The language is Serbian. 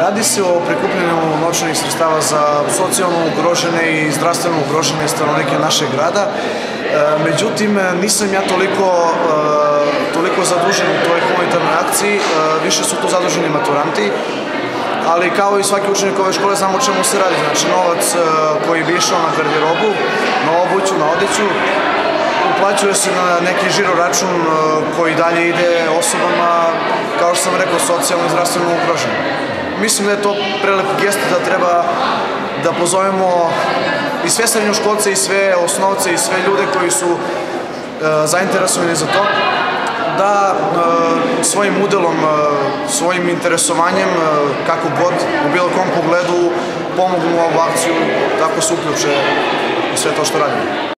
Radi se o prikupljenju novčanih sredstava za socijalno ugrožene i zdravstveno ugrožene stanovnike našeg grada. E, međutim, nisam ja toliko, e, toliko zadužen u toj humanitarnoj akciji, e, više su tu zaduženi maturanti, ali kao i svaki učenik ove škole znamo o čemu se radi. Znači, novac koji bi išao na garderobu, na obuću, na odeću, uplaćuje se na neki žiro račun koji dalje ide osobama, kao što sam rekao, socijalno i zdravstveno ugroženo mislim da je to prelep gest da treba da pozovemo i sve srednjoškolce i sve osnovce i sve ljude koji su e, zainteresovani za to da e, svojim udelom, e, svojim interesovanjem, kako god, u bilo kom pogledu pomognu ovu akciju, tako se uključe u sve to što radimo.